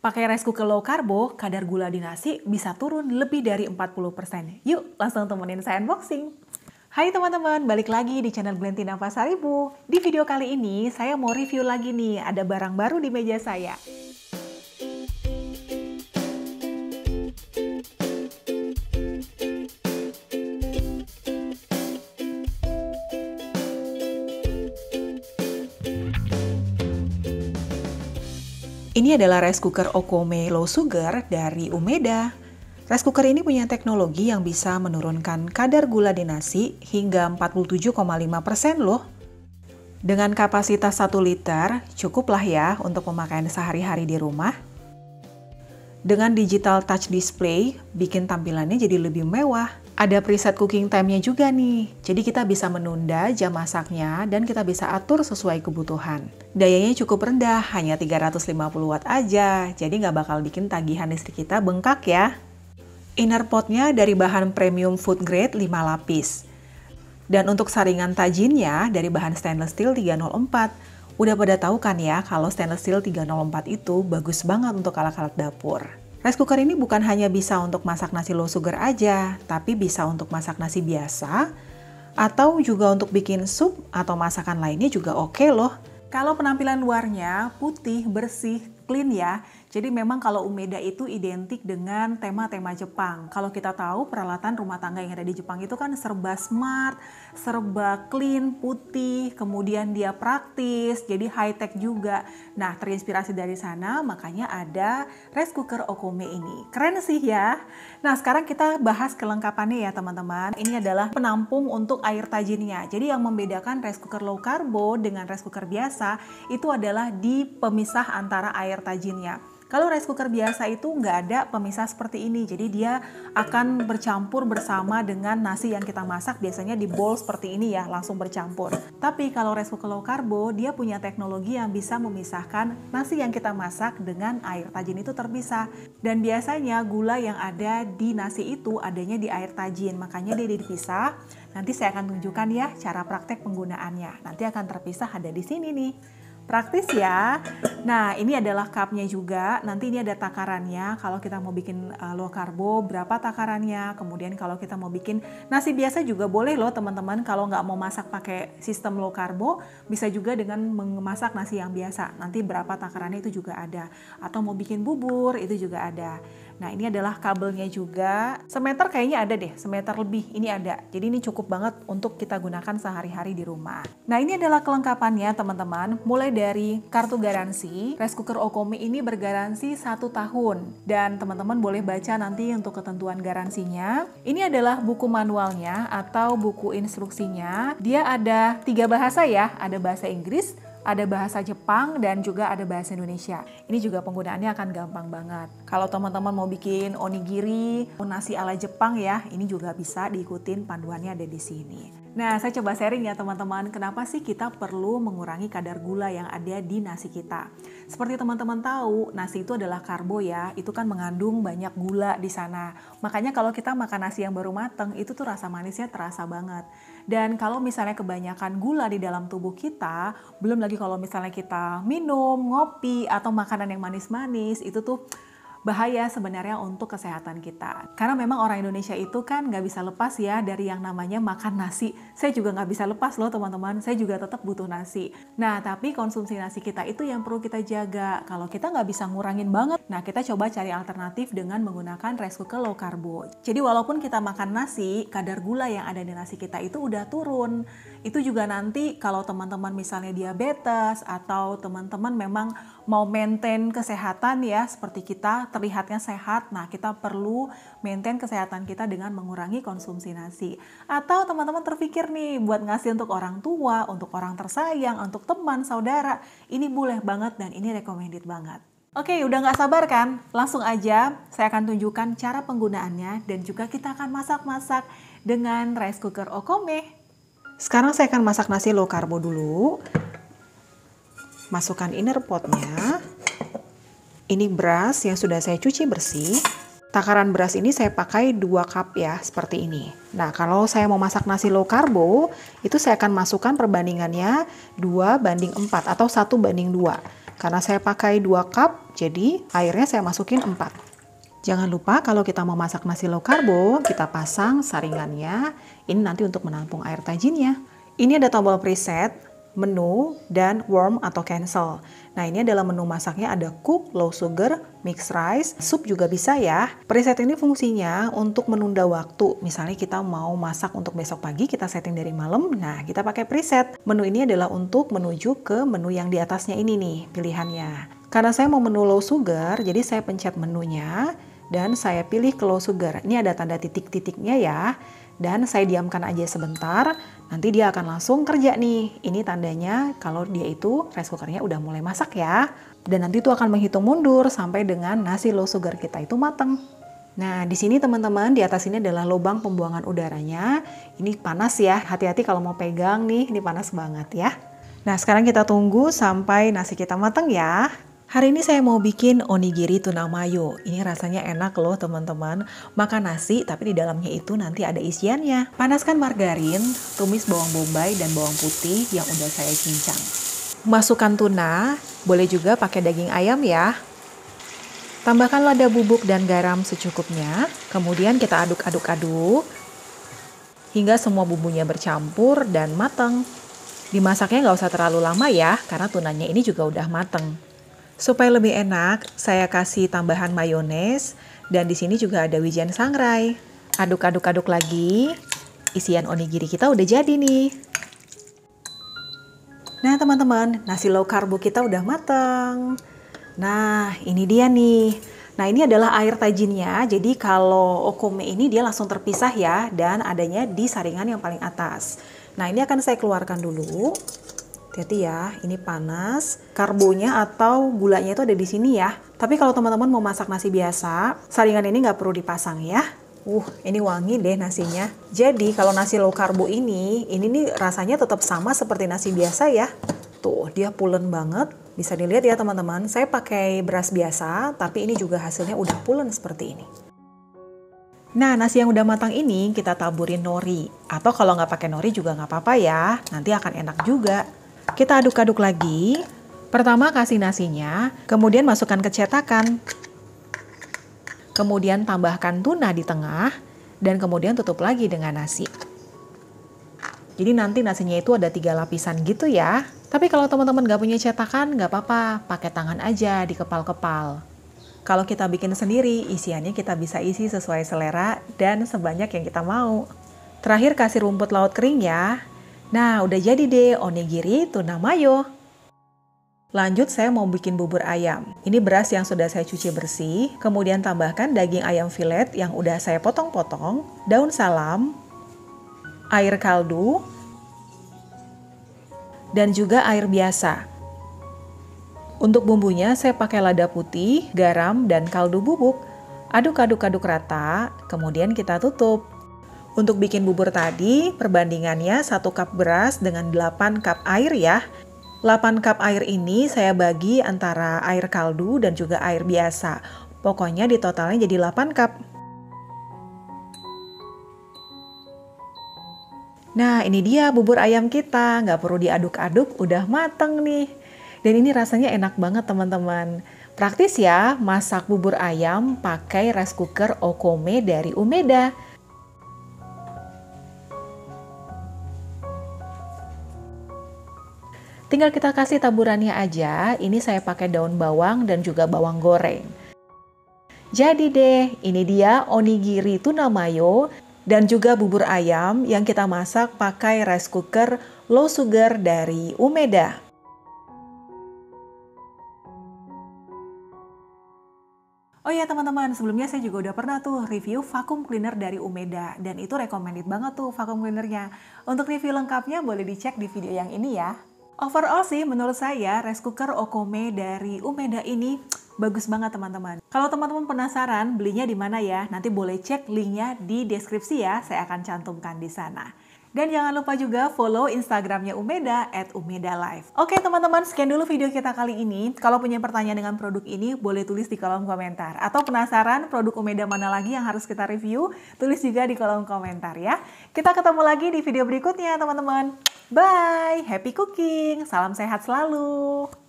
Pakai rice cooker low carbo, kadar gula di nasi bisa turun lebih dari 40%. Yuk, langsung temenin saya unboxing. Hai teman-teman, balik lagi di channel Glentina Pasaribu. Di video kali ini, saya mau review lagi nih, ada barang baru di meja saya. Ini adalah rice cooker Okome Low Sugar dari Umeda. Rice cooker ini punya teknologi yang bisa menurunkan kadar gula di nasi hingga 47,5% loh. Dengan kapasitas 1 liter, cukuplah ya untuk pemakaian sehari-hari di rumah. Dengan digital touch display, bikin tampilannya jadi lebih mewah. Ada preset cooking time-nya juga nih, jadi kita bisa menunda jam masaknya dan kita bisa atur sesuai kebutuhan. Dayanya cukup rendah, hanya 350 watt aja, jadi nggak bakal bikin tagihan listrik kita bengkak ya. Inner potnya dari bahan premium food grade 5 lapis. Dan untuk saringan tajinnya dari bahan stainless steel 304. Udah pada tahu kan ya kalau stainless steel 304 itu bagus banget untuk alat-alat dapur. Rice cooker ini bukan hanya bisa untuk masak nasi low sugar aja, tapi bisa untuk masak nasi biasa, atau juga untuk bikin sup atau masakan lainnya juga oke okay loh. Kalau penampilan luarnya putih, bersih, clean ya, jadi memang kalau Umeda itu identik dengan tema-tema Jepang. Kalau kita tahu peralatan rumah tangga yang ada di Jepang itu kan serba smart, serba clean, putih, kemudian dia praktis, jadi high tech juga. Nah, terinspirasi dari sana makanya ada rice cooker Okome ini. Keren sih ya. Nah, sekarang kita bahas kelengkapannya ya teman-teman. Ini adalah penampung untuk air tajinnya. Jadi yang membedakan rice cooker low carbo dengan rice cooker biasa itu adalah di pemisah antara air tajinnya. Kalau rice cooker biasa itu nggak ada pemisah seperti ini, jadi dia akan bercampur bersama dengan nasi yang kita masak biasanya di bowl seperti ini ya, langsung bercampur. Tapi kalau rice cooker low carbo, dia punya teknologi yang bisa memisahkan nasi yang kita masak dengan air tajin itu terpisah. Dan biasanya gula yang ada di nasi itu adanya di air tajin, makanya dia dipisah. Nanti saya akan tunjukkan ya cara praktek penggunaannya. Nanti akan terpisah ada di sini nih. Praktis ya. Nah, ini adalah cupnya juga. Nanti ini ada takarannya. Kalau kita mau bikin uh, low carbo, berapa takarannya. Kemudian kalau kita mau bikin nasi biasa juga boleh loh teman-teman. Kalau nggak mau masak pakai sistem low carbo, bisa juga dengan memasak nasi yang biasa. Nanti berapa takarannya itu juga ada. Atau mau bikin bubur, itu juga ada. Nah ini adalah kabelnya juga. Semeter kayaknya ada deh, semeter lebih ini ada. Jadi ini cukup banget untuk kita gunakan sehari-hari di rumah. Nah ini adalah kelengkapannya teman-teman. Mulai dari kartu garansi, rice cooker Okome ini bergaransi satu tahun. Dan teman-teman boleh baca nanti untuk ketentuan garansinya. Ini adalah buku manualnya atau buku instruksinya. Dia ada tiga bahasa ya, ada bahasa Inggris, ada bahasa Jepang dan juga ada bahasa Indonesia. Ini juga penggunaannya akan gampang banget. Kalau teman-teman mau bikin onigiri, nasi ala Jepang ya, ini juga bisa diikutin panduannya ada di sini. Nah, saya coba sharing ya teman-teman, kenapa sih kita perlu mengurangi kadar gula yang ada di nasi kita. Seperti teman-teman tahu, nasi itu adalah karbo ya, itu kan mengandung banyak gula di sana. Makanya kalau kita makan nasi yang baru mateng, itu tuh rasa manisnya terasa banget. Dan kalau misalnya kebanyakan gula di dalam tubuh kita, belum lagi kalau misalnya kita minum, ngopi, atau makanan yang manis-manis, itu tuh bahaya sebenarnya untuk kesehatan kita. Karena memang orang Indonesia itu kan nggak bisa lepas ya dari yang namanya makan nasi. Saya juga nggak bisa lepas loh teman-teman, saya juga tetap butuh nasi. Nah tapi konsumsi nasi kita itu yang perlu kita jaga. Kalau kita nggak bisa ngurangin banget, nah kita coba cari alternatif dengan menggunakan rice cooker low carbo. Jadi walaupun kita makan nasi, kadar gula yang ada di nasi kita itu udah turun. Itu juga nanti kalau teman-teman misalnya diabetes atau teman-teman memang mau maintain kesehatan ya seperti kita terlihatnya sehat. Nah, kita perlu maintain kesehatan kita dengan mengurangi konsumsi nasi. Atau teman-teman terpikir nih buat ngasih untuk orang tua, untuk orang tersayang, untuk teman, saudara. Ini boleh banget dan ini recommended banget. Oke, udah nggak sabar kan? Langsung aja saya akan tunjukkan cara penggunaannya dan juga kita akan masak-masak dengan rice cooker Okome. Sekarang saya akan masak nasi low carbo dulu. Masukkan inner potnya. Ini beras yang sudah saya cuci bersih. Takaran beras ini saya pakai 2 cup ya, seperti ini. Nah, kalau saya mau masak nasi low carbo, itu saya akan masukkan perbandingannya 2 banding 4 atau 1 banding 2. Karena saya pakai 2 cup, jadi airnya saya masukin 4. Jangan lupa kalau kita mau masak nasi low karbo, kita pasang saringannya. Ini nanti untuk menampung air tajinnya. Ini ada tombol preset, menu, dan warm atau cancel. Nah ini adalah menu masaknya ada cook, low sugar, mixed rice, sup juga bisa ya. Preset ini fungsinya untuk menunda waktu. Misalnya kita mau masak untuk besok pagi, kita setting dari malam, nah kita pakai preset. Menu ini adalah untuk menuju ke menu yang di atasnya ini nih pilihannya. Karena saya mau menu low sugar, jadi saya pencet menunya dan saya pilih ke low sugar. Ini ada tanda titik-titiknya ya dan saya diamkan aja sebentar, nanti dia akan langsung kerja nih. Ini tandanya kalau dia itu rice cookernya udah mulai masak ya. Dan nanti itu akan menghitung mundur sampai dengan nasi low sugar kita itu mateng. Nah, di sini teman-teman, di atas ini adalah lubang pembuangan udaranya. Ini panas ya, hati-hati kalau mau pegang nih, ini panas banget ya. Nah, sekarang kita tunggu sampai nasi kita mateng ya. Hari ini saya mau bikin onigiri tuna mayo. Ini rasanya enak loh teman-teman. Makan nasi tapi di dalamnya itu nanti ada isiannya. Panaskan margarin, tumis bawang bombay dan bawang putih yang udah saya cincang. Masukkan tuna, boleh juga pakai daging ayam ya. Tambahkan lada bubuk dan garam secukupnya. Kemudian kita aduk-aduk-aduk hingga semua bumbunya bercampur dan matang. Dimasaknya nggak usah terlalu lama ya, karena tunanya ini juga udah mateng. Supaya lebih enak, saya kasih tambahan mayones dan di sini juga ada wijen sangrai. Aduk-aduk-aduk lagi. Isian onigiri kita udah jadi nih. Nah teman-teman, nasi low karbo kita udah mateng. Nah ini dia nih. Nah ini adalah air tajinnya, jadi kalau okome ini dia langsung terpisah ya dan adanya di saringan yang paling atas. Nah ini akan saya keluarkan dulu. Hati-hati ya, ini panas. Karbonya atau gulanya itu ada di sini ya. Tapi kalau teman-teman mau masak nasi biasa, saringan ini nggak perlu dipasang ya. Uh, ini wangi deh nasinya. Jadi kalau nasi low karbo ini, ini nih rasanya tetap sama seperti nasi biasa ya. Tuh, dia pulen banget. Bisa dilihat ya teman-teman, saya pakai beras biasa, tapi ini juga hasilnya udah pulen seperti ini. Nah, nasi yang udah matang ini kita taburin nori. Atau kalau nggak pakai nori juga nggak apa-apa ya, nanti akan enak juga. Kita aduk-aduk lagi. Pertama kasih nasinya, kemudian masukkan ke cetakan. Kemudian tambahkan tuna di tengah, dan kemudian tutup lagi dengan nasi. Jadi nanti nasinya itu ada tiga lapisan gitu ya. Tapi kalau teman-teman gak punya cetakan, gak apa-apa, pakai tangan aja di kepal-kepal. Kalau kita bikin sendiri, isiannya kita bisa isi sesuai selera dan sebanyak yang kita mau. Terakhir kasih rumput laut kering ya, Nah, udah jadi deh onigiri tuna mayo. Lanjut saya mau bikin bubur ayam. Ini beras yang sudah saya cuci bersih, kemudian tambahkan daging ayam filet yang udah saya potong-potong, daun salam, air kaldu, dan juga air biasa. Untuk bumbunya saya pakai lada putih, garam, dan kaldu bubuk. Aduk-aduk-aduk rata, kemudian kita tutup. Untuk bikin bubur tadi, perbandingannya 1 cup beras dengan 8 cup air ya. 8 cup air ini saya bagi antara air kaldu dan juga air biasa. Pokoknya di totalnya jadi 8 cup. Nah ini dia bubur ayam kita, nggak perlu diaduk-aduk, udah mateng nih. Dan ini rasanya enak banget teman-teman. Praktis ya, masak bubur ayam pakai rice cooker Okome dari Umeda. Tinggal kita kasih taburannya aja, ini saya pakai daun bawang dan juga bawang goreng. Jadi deh, ini dia onigiri tuna mayo dan juga bubur ayam yang kita masak pakai rice cooker low sugar dari Umeda. Oh ya teman-teman, sebelumnya saya juga udah pernah tuh review vacuum cleaner dari Umeda dan itu recommended banget tuh vacuum cleanernya. Untuk review lengkapnya boleh dicek di video yang ini ya. Overall sih menurut saya rice cooker Okome dari Umeda ini bagus banget teman-teman. Kalau teman-teman penasaran belinya di mana ya, nanti boleh cek linknya di deskripsi ya, saya akan cantumkan di sana. Dan jangan lupa juga follow Instagramnya Umeda at Umeda Live. Oke teman-teman, sekian dulu video kita kali ini. Kalau punya pertanyaan dengan produk ini, boleh tulis di kolom komentar. Atau penasaran produk Umeda mana lagi yang harus kita review, tulis juga di kolom komentar ya. Kita ketemu lagi di video berikutnya teman-teman. Bye, happy cooking, salam sehat selalu.